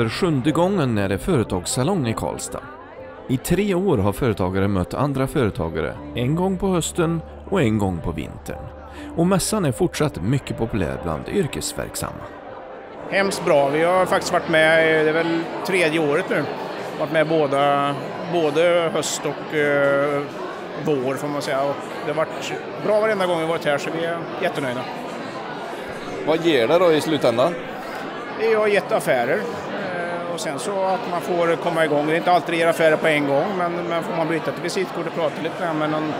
För sjunde gången är det företagssalong i Karlstad. I tre år har företagare mött andra företagare, en gång på hösten och en gång på vintern. Och mässan är fortsatt mycket populär bland yrkesverksamma. Hemskt bra. Vi har faktiskt varit med, det är väl tredje året nu, varit med båda, både höst och eh, vår får man säga. Och det har varit bra varenda gång vi varit här så vi är jättenöjda. Vad ger det då i slutändan? Det har gett affärer och sen så att man får komma igång. Det är inte alltid det ger affärer på en gång men, men får man byta till visitkort och prata lite med, någon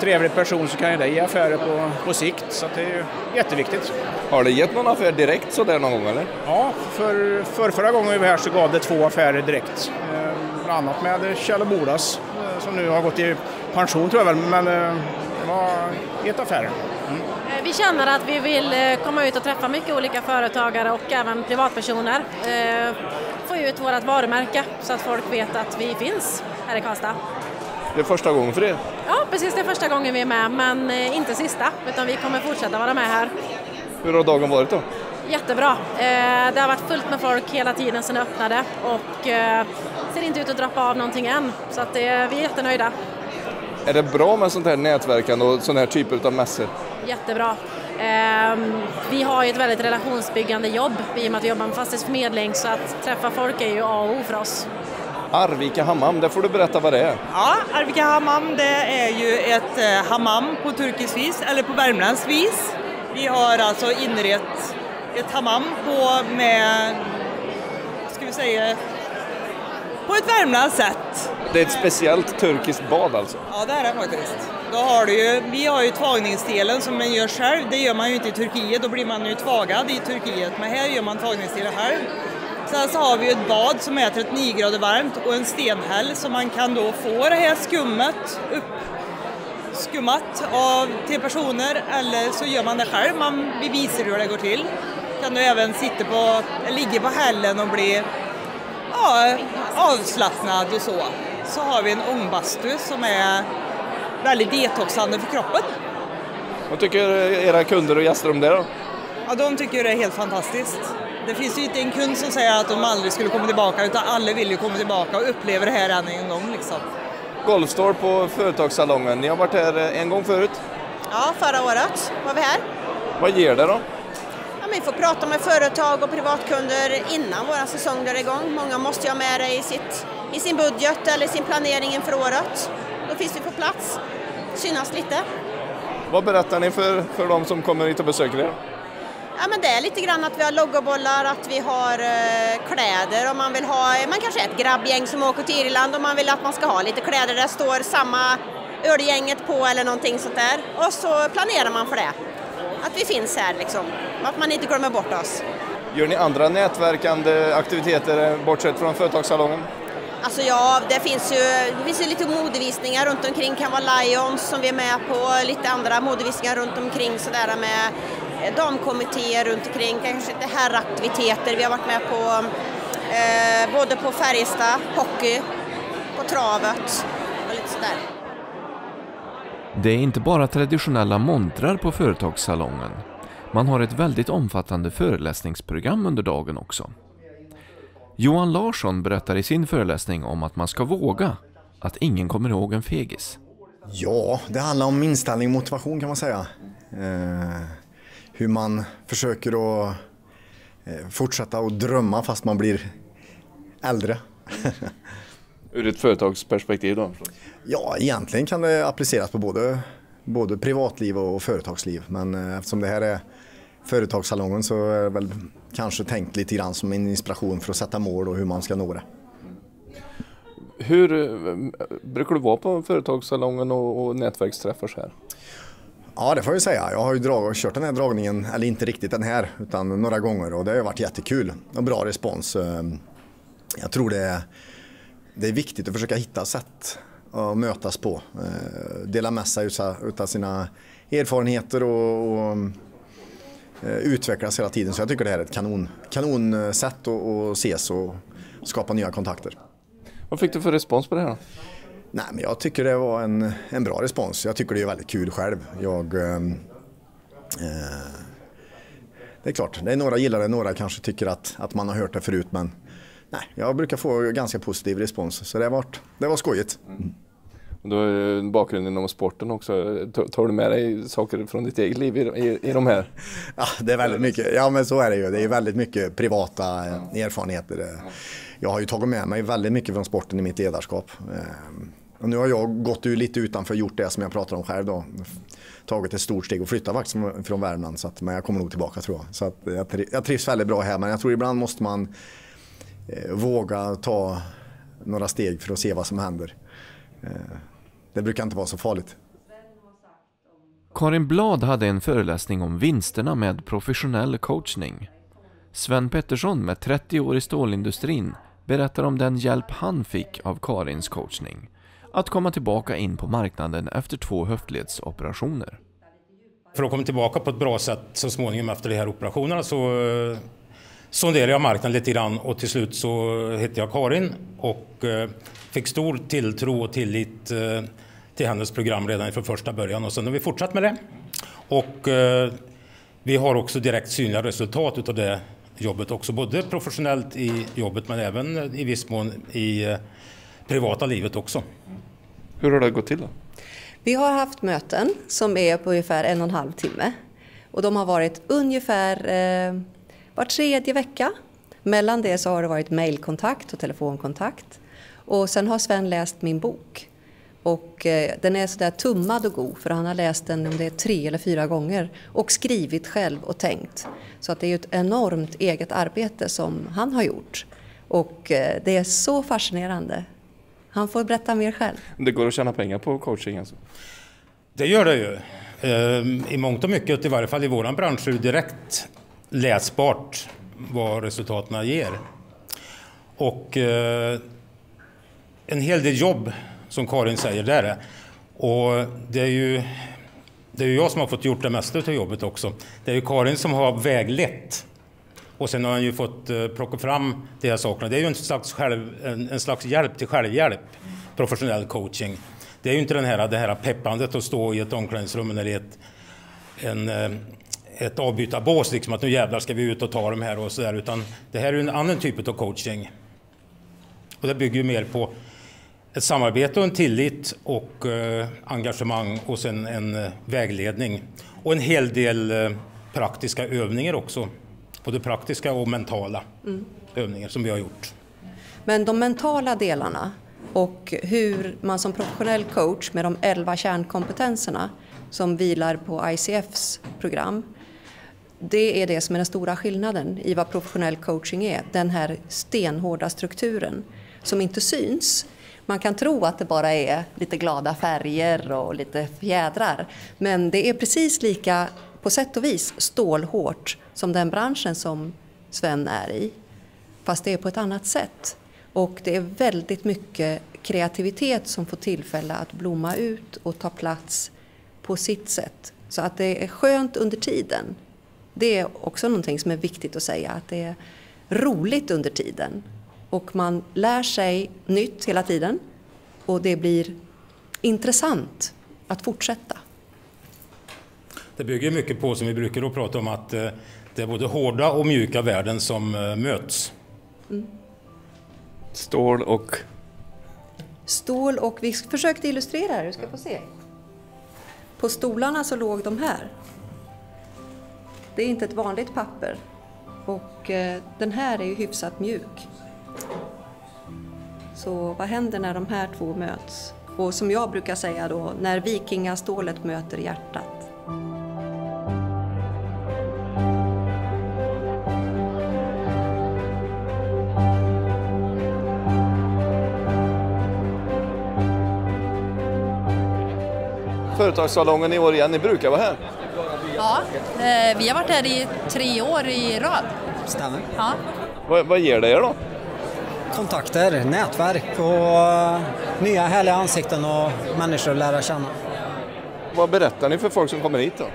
trevlig person så kan ju det ge affärer på, på sikt så det är ju jätteviktigt. Har det gett någon affär direkt sådär någon gång eller? Ja, för, för förra gången vi var här så gav det två affärer direkt. Eh, bland annat med Kjell Bodas eh, som nu har gått i pension tror jag väl, men eh, det var ett affärer. Mm. Eh, vi känner att vi vill eh, komma ut och träffa mycket olika företagare och även privatpersoner. Eh, få ut vårt varumärke så att folk vet att vi finns här i Karlstad. Det är första gången för er? Ja, precis. Det är första gången vi är med, men inte sista, utan vi kommer fortsätta vara med här. Hur har dagen varit då? Jättebra. Det har varit fullt med folk hela tiden sedan det öppnade och ser inte ut att droppa av någonting än, så att vi är jättenöjda. Är det bra med sånt här nätverkande och sån här typer av mässor? Jättebra. Ehm, vi har ju ett väldigt relationsbyggande jobb i och med att vi jobbar med fastighetsförmedling så att träffa folk är ju A och O för oss. Arvika hammam, det får du berätta vad det är. Ja, Arvika hammam det är ju ett eh, hammam på turkiskt vis eller på värmländskt vis. Vi har alltså inrett ett hammam på med, ska vi säga, på ett värmländskt sätt. Det är ett speciellt turkiskt bad alltså? Ja, det är det faktiskt. Då har du ju, vi har ju tvagningsdelen som man gör själv, det gör man ju inte i Turkiet, då blir man ju tvagad i Turkiet, men här gör man tvagningsdelen själv. Sen så har vi ju ett bad som är 39 grader varmt och en stenhäll så man kan då få det här skummet upp skummat av till personer eller så gör man det själv, man, vi visar hur det går till. Kan du även sitta på, ligga på hällen och bli ja, avslappnad och så. Så har vi en ångbastu som är väldigt detoxande för kroppen. Vad tycker era kunder och gäster om det då? Ja, de tycker det är helt fantastiskt. Det finns ju inte en kund som säger att de aldrig skulle komma tillbaka utan alla vill ju komma tillbaka och uppleva det här än en gång. Liksom. Golfstore på Företagssalongen, ni har varit här en gång förut? Ja, förra året var vi här. Vad ger det då? Vi får prata med företag och privatkunder innan vår säsong drar igång. Många måste ju ha med det i, sitt, i sin budget eller sin planering inför året. Då finns vi på plats, synas lite. Vad berättar ni för, för de som kommer hit och besöker er? Ja, men det är lite grann att vi har logobollar, att vi har eh, kläder om man vill ha, man kanske är ett grabbgäng som åker till Irland och man vill att man ska ha lite kläder där det står samma ölgänget på eller någonting sånt där. Och så planerar man för det. Att vi finns här liksom, att man inte glömmer bort oss. Gör ni andra nätverkande aktiviteter bortsett från företagssalongen? Alltså ja, det finns ju, det finns ju lite modevisningar runt omkring. Det kan vara Lions som vi är med på, lite andra modevisningar runt omkring sådär med eh, damkommittéer runt omkring, kanske lite herraktiviteter. Vi har varit med på eh, både på Färjestad, hockey, på travet och lite sådär. Det är inte bara traditionella montrar på företagssalongen. Man har ett väldigt omfattande föreläsningsprogram under dagen också. Johan Larsson berättar i sin föreläsning om att man ska våga, att ingen kommer ihåg en fegis. Ja, det handlar om inställning och motivation kan man säga. Eh, hur man försöker att eh, fortsätta att drömma fast man blir äldre. Ur ett företagsperspektiv då? Ja, egentligen kan det appliceras på både, både privatliv och företagsliv. Men eh, eftersom det här är företagssalongen så är det väl kanske tänkt lite grann som en inspiration för att sätta mål och hur man ska nå det. Hur brukar du vara på företagssalongen och, och nätverksträffar så här? Ja det får jag säga. Jag har ju drag, kört den här dragningen, eller inte riktigt den här, utan några gånger och det har varit jättekul och bra respons. Eh, jag tror det är, det är viktigt att försöka hitta sätt att mötas på. Eh, dela med sig av sina erfarenheter och, och utvecklas hela tiden. Så jag tycker det här är ett kanon, kanonsätt att ses och skapa nya kontakter. Vad fick du för respons på det här? Nej, men jag tycker det var en, en bra respons. Jag tycker det är väldigt kul själv. Jag, ehm, eh, det är klart, det är några gillar det, några kanske tycker att, att man har hört det förut. Men nej, jag brukar få ganska positiv respons så det, har varit, det var skojigt. Mm. Du har ju bakgrund inom sporten också. Tar du med dig saker från ditt eget liv i, i, i de här? Ja, det är väldigt mycket. Ja, men så är det ju. Det är väldigt mycket privata ja. erfarenheter. Jag har ju tagit med mig väldigt mycket från sporten i mitt ledarskap. Ehm, och nu har jag gått lite utanför och gjort det som jag pratar om själv då. Tagit ett stort steg och flyttat faktiskt från Värmland. Så att, men jag kommer nog tillbaka tror jag. Så att jag, jag trivs väldigt bra här men jag tror ibland måste man eh, våga ta några steg för att se vad som händer. Eh, det brukar inte vara så farligt. Karin Blad hade en föreläsning om vinsterna med professionell coachning. Sven Pettersson med 30 år i stålindustrin berättar om den hjälp han fick av Karins coachning. Att komma tillbaka in på marknaden efter två höftledsoperationer. För att komma tillbaka på ett bra sätt så småningom efter de här operationerna så sonderade jag marknaden lite grann och till slut så hette jag Karin och eh, fick stor tilltro och tillit eh, till hennes program redan från första början och sen har vi fortsatt med det. Och vi har också direkt synliga resultat utav det jobbet också, både professionellt i jobbet men även i viss mån i privata livet också. Hur har det gått till då? Vi har haft möten som är på ungefär en och en halv timme och de har varit ungefär eh, var tredje vecka. Mellan det så har det varit mejlkontakt och telefonkontakt och sen har Sven läst min bok. Och eh, den är sådär tummad och god för han har läst den om det är tre eller fyra gånger och skrivit själv och tänkt. Så att det är ett enormt eget arbete som han har gjort. Och eh, det är så fascinerande. Han får berätta mer själv. Det går att tjäna pengar på coaching alltså? Det gör det ju. Ehm, I mångt och mycket, i varje fall i vår bransch, är det direkt läsbart vad resultaten ger. Och eh, en hel del jobb, som Karin säger, det är Och det är ju det är jag som har fått gjort det mesta av jobbet också. Det är ju Karin som har väglett och sen har han ju fått eh, plocka fram de här sakerna. Det är ju en slags, själv, en, en, slags hjälp till självhjälp, professionell coaching. Det är ju inte den här, det här peppandet att stå i ett omklädningsrum eller i ett, en, eh, ett avbytarbås, liksom att nu jävlar ska vi ut och ta de här och sådär, utan det här är ju en annan typ av coaching. Och det bygger ju mer på ett samarbete och en tillit och uh, engagemang och sen en vägledning. Och en hel del praktiska övningar också både praktiska och mentala mm. övningar som vi har gjort. Men de mentala delarna och hur man som professionell coach med de 11 kärnkompetenserna som vilar på ICFs program det är det som är den stora skillnaden i vad professionell coaching är. Den här stenhårda strukturen som inte syns. Man kan tro att det bara är lite glada färger och lite fjädrar. Men det är precis lika på sätt och vis stålhårt som den branschen som Sven är i. Fast det är på ett annat sätt. Och det är väldigt mycket kreativitet som får tillfälle att blomma ut och ta plats på sitt sätt. Så att det är skönt under tiden. Det är också någonting som är viktigt att säga, att det är roligt under tiden. Och man lär sig nytt hela tiden och det blir intressant att fortsätta. Det bygger mycket på, som vi brukar då prata om, att eh, det är både hårda och mjuka värden som eh, möts. Mm. Stål och? Stål och, vi försökte illustrera här, du ska få se. På stolarna så låg de här. Det är inte ett vanligt papper och eh, den här är ju hyfsat mjuk. Så vad händer när de här två möts? Och som jag brukar säga då, när vikingastålet möter hjärtat. Företagssalongen i år igen, ni brukar vara här? Ja, eh, vi har varit här i tre år i rad. Stämmer. Ja. Vad, vad ger det er då? Kontakter, nätverk och eh, nya härliga ansikten och människor att lära känna. Vad berättar ni för folk som kommer hit då?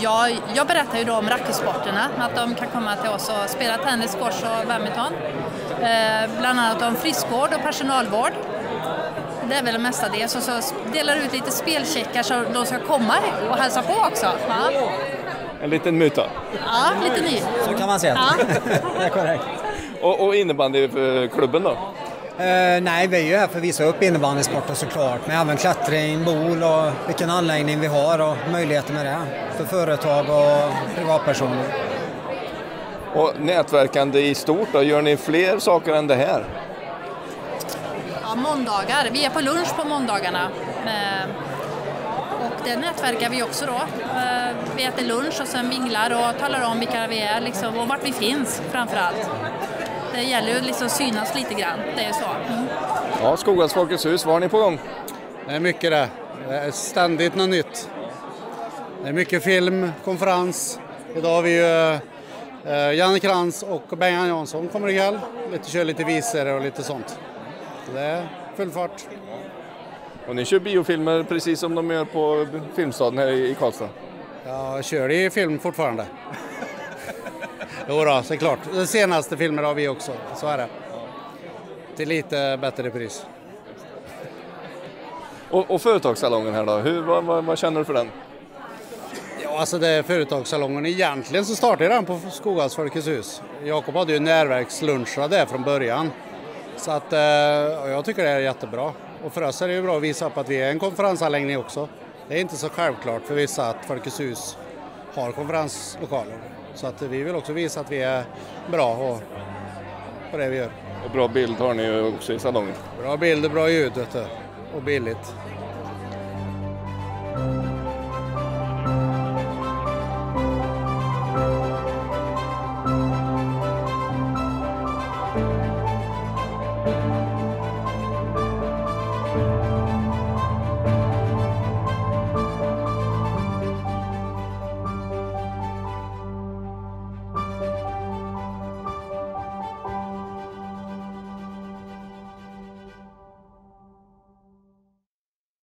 Ja, jag berättar ju då om racketsporterna, att de kan komma till oss och spela tennis, squash och badminton. Eh, bland annat om friskvård och personalvård det är väl det mesta det. Så, så delar ut lite spelcheckar så de ska komma och hälsa på också. Ja. En liten muta? Ja, lite ny. Så kan man säga. Ja. det är korrekt. Och, och innebandyklubben då? Eh, nej, vi är ju här för att visa upp innebandysporten såklart, men även klättring, bol och vilken anläggning vi har och möjligheter med det för företag och privatpersoner. Och nätverkande i stort då, gör ni fler saker än det här? Ja, måndagar. Vi är på lunch på måndagarna. Eh, och det nätverkar vi också då. Eh, vi äter lunch och sen minglar och talar om vilka vi är liksom, och vart vi finns framför allt. Det gäller ju liksom att synas lite grann, det är så. Mm. Ja, Skoghals Folkets hus, vad har ni på gång? Det är mycket det. Det är ständigt något nytt. Det är mycket film, konferens. Idag har vi ju eh, Janne Krantz och Bengan Jansson kommer ikväll. Lite, kör lite visor och lite sånt. Så det är full fart. Och ni kör biofilmer precis som de gör på Filmstaden här i Karlstad? Jag kör i film fortfarande. jo då, såklart. Den senaste filmen har vi också, så är det. Till lite bättre pris. Och, och företagssalongen här då, Hur, vad, vad, vad känner du för den? Ja, alltså det är företagssalongen. Egentligen så startade den på Skoghals Folkets hus. Jakob hade ju närverksluncher där från början. Så att, eh, jag tycker det är jättebra. Och för oss är det ju bra att visa upp att vi är en konferensanläggning också. Det är inte så självklart för vissa att Folkets hus har konferenslokaler. Så att vi vill också visa att vi är bra och, på det vi gör. Och bra bild har ni också i salongen. Bra bild och bra ljud vet du. och billigt.